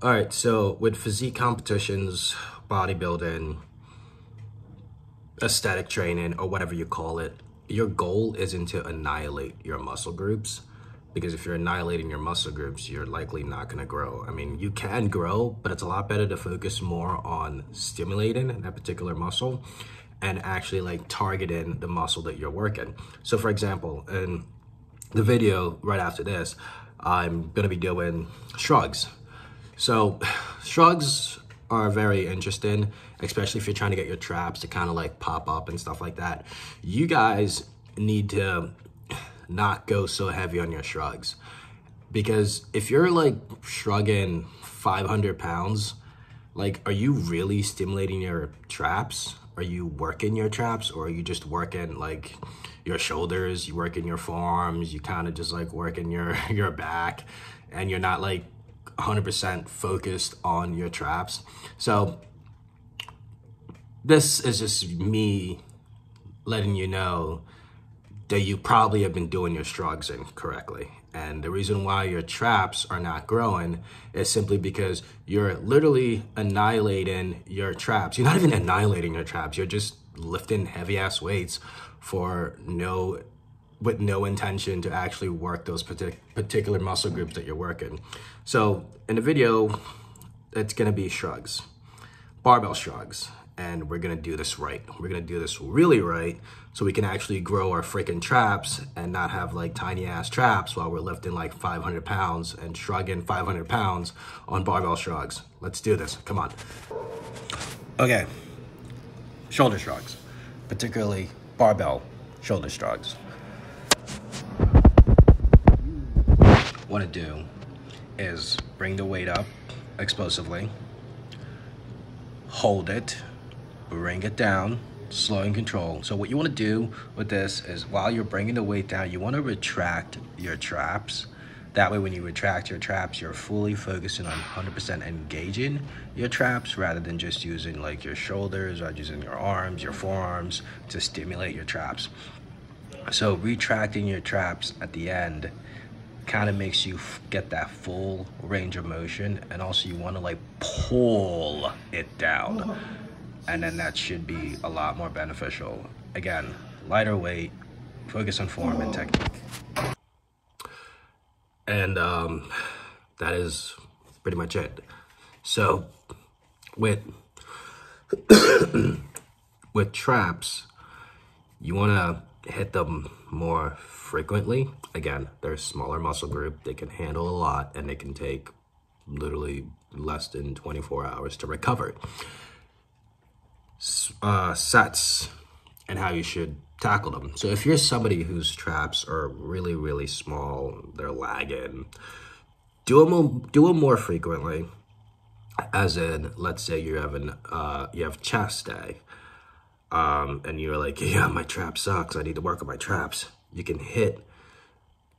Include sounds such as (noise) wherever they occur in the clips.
All right, so with physique competitions, bodybuilding, aesthetic training, or whatever you call it, your goal isn't to annihilate your muscle groups because if you're annihilating your muscle groups, you're likely not going to grow. I mean, you can grow, but it's a lot better to focus more on stimulating that particular muscle and actually like targeting the muscle that you're working. So for example, in the video right after this, I'm going to be doing shrugs. So (sighs) shrugs are very interesting, especially if you're trying to get your traps to kind of like pop up and stuff like that. You guys need to (sighs) not go so heavy on your shrugs because if you're like shrugging 500 pounds, like, are you really stimulating your traps? Are you working your traps or are you just working like your shoulders, you working your forearms, you kind of just like working your, (laughs) your back and you're not like 100% focused on your traps. So this is just me letting you know that you probably have been doing your shrugs incorrectly. And the reason why your traps are not growing is simply because you're literally annihilating your traps. You're not even annihilating your traps. You're just lifting heavy ass weights for no with no intention to actually work those partic particular muscle groups that you're working. So in the video, it's gonna be shrugs, barbell shrugs and we're gonna do this right. We're gonna do this really right so we can actually grow our freaking traps and not have like tiny ass traps while we're lifting like 500 pounds and shrugging 500 pounds on barbell shrugs. Let's do this, come on. Okay, shoulder shrugs, particularly barbell shoulder shrugs. What to do is bring the weight up explosively, hold it, bring it down, slow and control. So what you want to do with this is while you're bringing the weight down, you want to retract your traps. That way when you retract your traps, you're fully focusing on 100% engaging your traps rather than just using like your shoulders or using your arms, your forearms to stimulate your traps. So retracting your traps at the end kind of makes you get that full range of motion and also you want to like pull it down and then that should be a lot more beneficial. Again, lighter weight, focus on form and technique. And um, that is pretty much it. So with (coughs) with traps, you want to hit them more frequently. Again, they're a smaller muscle group. They can handle a lot and they can take literally less than 24 hours to recover uh, sets and how you should tackle them. So if you're somebody whose traps are really, really small, they're lagging, do them, do them more frequently. As in, let's say you have an, uh, you have chest day, um, and you're like, (laughs) yeah, my trap sucks. I need to work on my traps. You can hit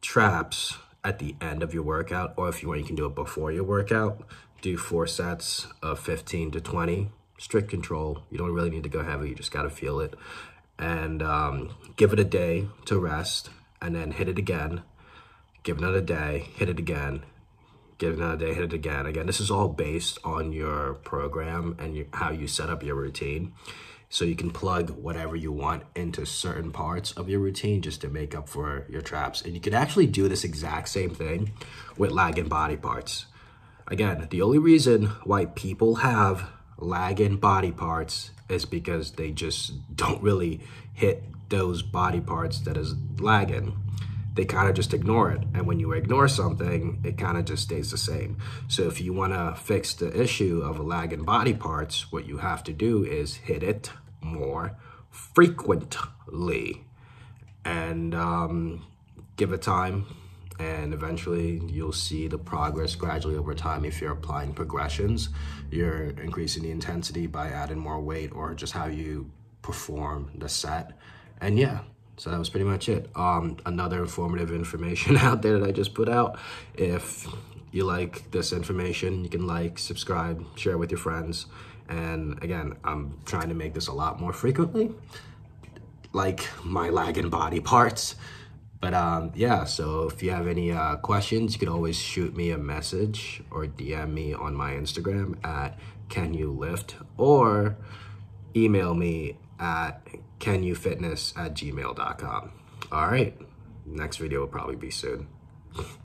traps at the end of your workout, or if you want, you can do it before your workout. Do four sets of 15 to 20 strict control. You don't really need to go heavy. You just got to feel it. And um, give it a day to rest and then hit it again. Give another day, hit it again. Give another day, hit it again. Again, this is all based on your program and your, how you set up your routine. So you can plug whatever you want into certain parts of your routine just to make up for your traps. And you can actually do this exact same thing with lagging body parts. Again, the only reason why people have lagging body parts is because they just don't really hit those body parts that is lagging. They kind of just ignore it. And when you ignore something, it kind of just stays the same. So if you want to fix the issue of a lagging body parts, what you have to do is hit it more frequently and um, give it time and eventually you'll see the progress gradually over time if you're applying progressions you're increasing the intensity by adding more weight or just how you perform the set and yeah so that was pretty much it. Um, another informative information (laughs) out there that I just put out. If you like this information, you can like, subscribe, share with your friends. And again, I'm trying to make this a lot more frequently, like my lagging body (laughs) parts. But um, yeah, so if you have any uh, questions, you can always shoot me a message or DM me on my Instagram at Kanulift or email me at Kanufitness at gmail.com. All right, next video will probably be soon. (laughs)